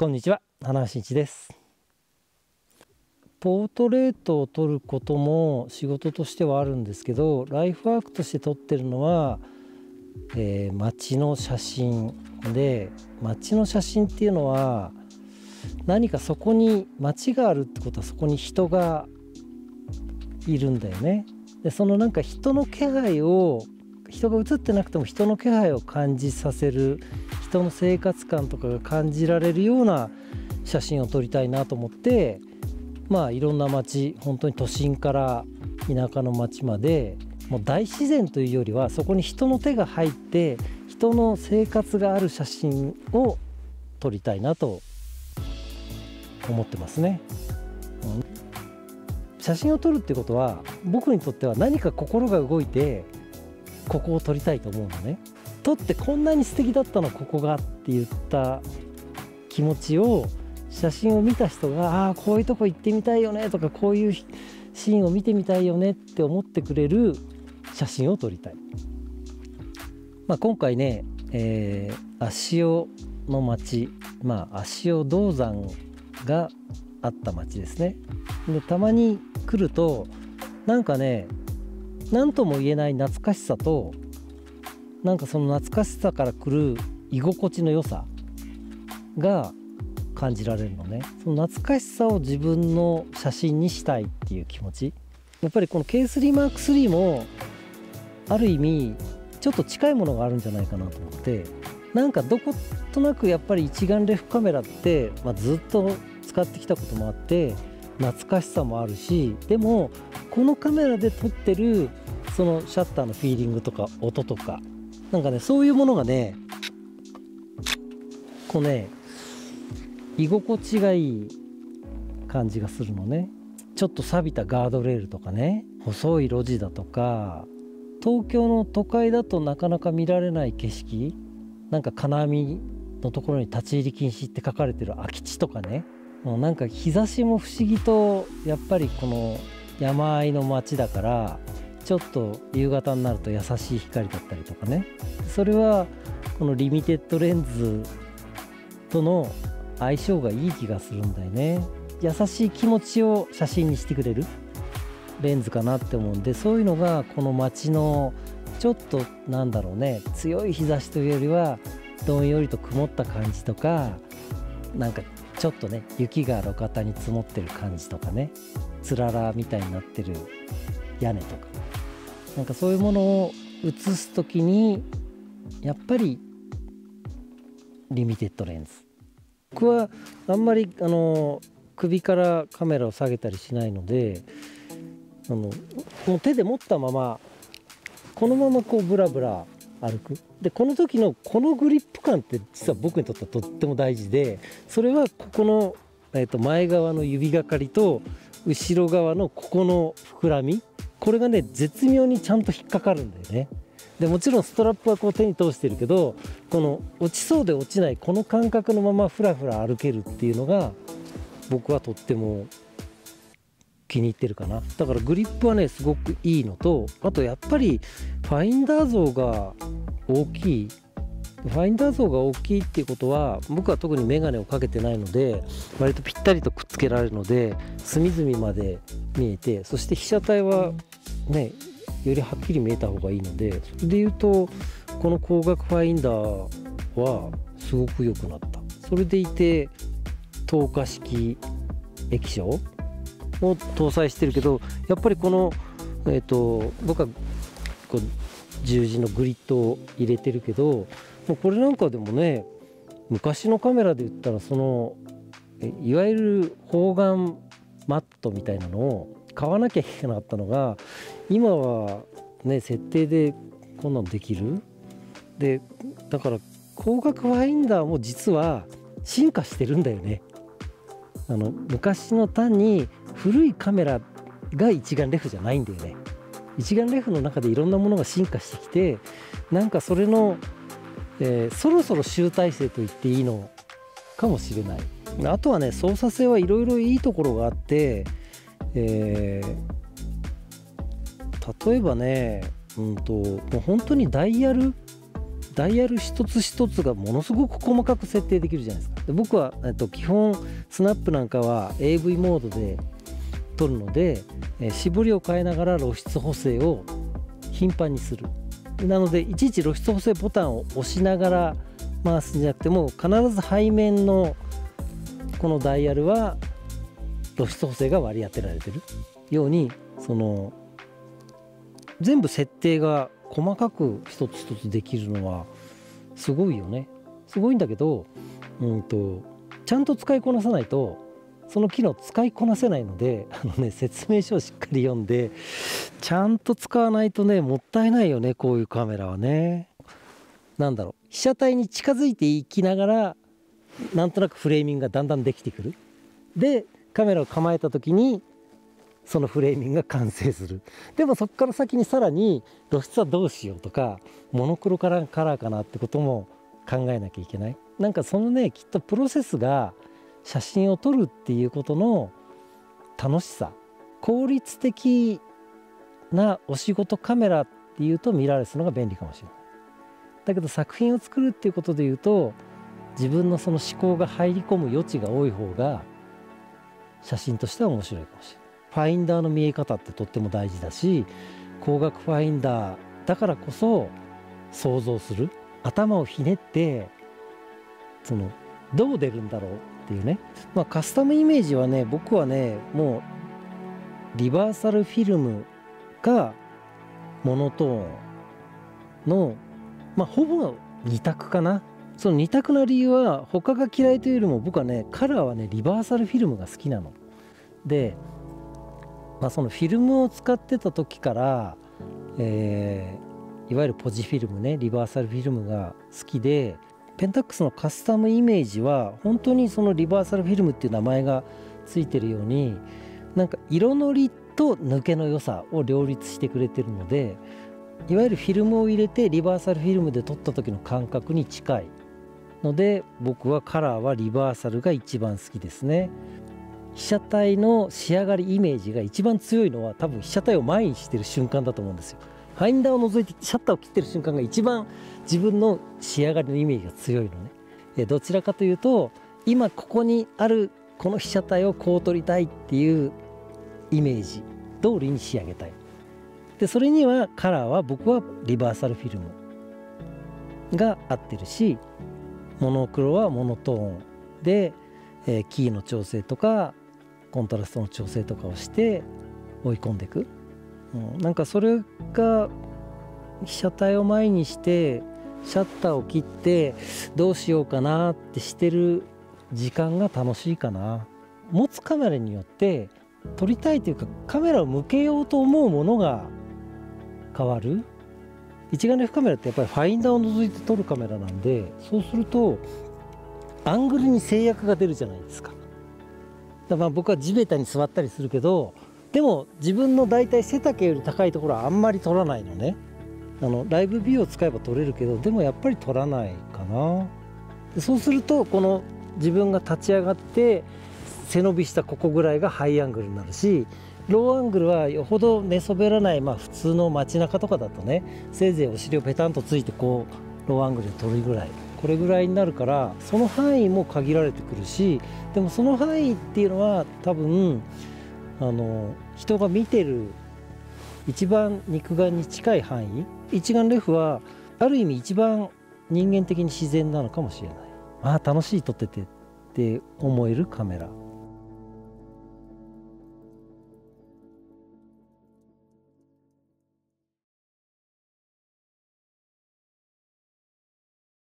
こんにちは花橋一です。ポートレートを撮ることも仕事としてはあるんですけどライフワークとして撮ってるのは、えー、街の写真で街の写真っていうのは何かそこに街があるってことはそこに人がいるんだよね。でそのなんか人の気配を人が映ってなくても人の気配を感じさせる人の生活感とかが感じられるような写真を撮りたいなと思ってまあいろんな街本当に都心から田舎の町までもう大自然というよりはそこに人の手が入って人の生活がある写真を撮りたいなと思ってますね。写真を撮るってことは僕にとっては何か心が動いてここを撮りたいと思うのね撮ってこんなに素敵だったのここがって言った気持ちを写真を見た人がああこういうとこ行ってみたいよねとかこういうシーンを見てみたいよねって思ってくれる写真を撮りたい、まあ、今回ね、えー、足尾の町まあ足尾銅山があった町ですね。でたまに来るとなんかね何とも言えない懐かしさとなんかその懐かしさから来る居心地の良さが感じられるのね。その懐かしさを自分の写真にしたいっていう気持ち。やっぱりこの K3M3 もある意味ちょっと近いものがあるんじゃないかなと思って。なんかどことなくやっぱり一眼レフカメラって、まあ、ずっと使ってきたこともあって懐かしさもあるしでもこのカメラで撮ってるそのシャッターのフィーリングとか音とかなんかねそういうものがねこうね居心地がいい感じがするのね。ちょっと錆びたガードレールとかね細い路地だとか東京の都会だとなかなか見られない景色なんか金網のところに立ち入り禁止って書かれてる空き地とかね。もうなんか日差しも不思議とやっぱりこの山あいの街だからちょっと夕方になると優しい光だったりとかね。それはこのリミテッドレンズとの相性がいい気がするんだよね。優しい気持ちを写真にしてくれるレンズかなって思うんでそういうのがこの街のちょっとなんだろうね強い日差しというよりはどんよりと曇った感じとかなんかちょっとね雪が路肩に積もってる感じとかねつららみたいになってる屋根とか。なんかそういうものを写す時にやっぱりリミテッドレンズ。僕はあんまりあの首からカメラを下げたりしないのであのもう手で持ったままこのままこうブラブラ歩く。でこの時のこのグリップ感って実は僕にとってはとっても大事でそれはここの、えー、と前側の指がかりと後ろ側のここの膨らみこれがね絶妙にちゃんと引っかかるんだよね。でもちろんストラップはこう手に通してるけどこの落ちそうで落ちないこの感覚のままふらふら歩けるっていうのが僕はとっても気に入ってるかな。だからグリップはねすごくいいのとあとやっぱりファインダー像が大きいファインダー像が大きいっていうことは僕は特にメガネをかけてないので割とぴったりとくっつけられるので隅々まで見えてそして被写体はねよりはっきり見えた方がいいのでそれで言うとこの光学ファインダーはすごく良くなった。それでいて透過式液晶を搭載してるけどやっぱりこの、えーと、僕はこう十字のグリッドを入れてるけどもうこれなんかでもね昔のカメラで言ったらそのいわゆる方眼マットみたいなのを買わなきゃいけなかったのが今はね設定でこんなのできる？でだから光学ファインダーも実は進化してるんだよね。あの昔の単に古いカメラが一眼レフじゃないんだよね。一眼レフの中でいろんなものが進化してきてなんかそれの、えー、そろそろ集大成と言っていいのかもしれない。あとはね操作性はいろいろいいところがあって、えー、例えばねうんともう本当にダイヤルダイヤル一つ一つがものすごく細かく設定できるじゃないですか。で僕は、えっと、基本スナップなんかは AV モードで撮るので、え絞りを変えながら露出補正を頻繁にする。なのでいちいち露出補正ボタンを押しながら回すんじゃなくても必ず背面のこのダイヤルは露出補正が割り当てられてるようにその全部設定が細かく一つ一つできるのはすごいよね。すごいんだけど、うん、とちゃんと使いこなさないとその機能使いこなせないので あの、ね、説明書をしっかり読んでちゃんと使わないとねもったいないよねこういうカメラはね。なんだろう被写体に近づいていきながらなんとなくフレーミングがだんだんできてくる。でカメラを構えた時にそのフレーミングが完成するでもそこから先にさらに露出はどうしようとかモノクロカラーカラーかなってことも考えなきゃいけないなんかそのねきっとプロセスが写真を撮るっていうことの楽しさ効率的なお仕事カメラっていうとミラーレスのが便利かもしれない。だけど作品を作るっていうことで言うと自分のその思考が入り込む余地が多い方が写真としては面白いかもしれない。ファインダーの見え方ってとっても大事だし光学ファインダーだからこそ想像する頭をひねってそのどう出るんだろうっていうね、まあ、カスタムイメージはね僕はねもうリバーサルフィルムかモノトーンのまあほぼ二択かなその二択な理由は他が嫌いというよりも僕はねカラーはねリバーサルフィルムが好きなの。で、まあ、そのフィルムを使ってた時から、えーいわゆるポジフィルムねリバーサルフィルムが好きでペンタックスのカスタムイメージは本当にそのリバーサルフィルムっていう名前がついてるようになんか色のりと抜けの良さを両立してくれてるのでいわゆるフィルムを入れてリバーサルフィルムで撮った時の感覚に近いので僕はカラーはリバーサルが一番好きですね。被写体の仕上がりイメージが一番強いのは多分被写体を前にしてる瞬間だと思うんですよ。ファインダーを覗いてシャッターを切ってる瞬間が一番自分の仕上がりのイメージが強いのね。えどちらかというと今ここにあるこの被写体をこう撮りたいっていうイメージ通りに仕上げたい。でそれにはカラーは僕はリバーサルフィルムが合ってるしモノクロはモノトーン。で、えーキーの調整とかコントラストの調整とかをして追い込んでいく、うん、なんかそれが被写体を前にしてシャッターを切ってどうしようかなってしてる時間が楽しいかな。持つカメラによって撮りたいというかカメラを向けようと思うものが変わる。一眼レフカメラってやっぱりファインダーを覗いて撮るカメラなんでそうするとアングルに制約が出るじゃないですか。だからまあ僕は地べたに座ったりするけどでも自分の大体背丈より高いところはあんまり撮らないのね。あのライブビューを使えば撮れるけどでもやっぱり撮らないかな。そうするとこの自分が立ち上がって背伸びしたここぐらいがハイアングルになるしローアングルはよほど寝そべらない、まあ、普通の街中とかだとねせいぜいお尻をペタンとついてこうローアングルで撮るぐらいこれぐらいになるからその範囲も限られてくるしでもその範囲っていうのは多分あの人が見てる一番肉眼に近い範囲一眼レフはある意味一番人間的に自然なのかもしれない。ああ楽しい撮っててって思えるカメラ。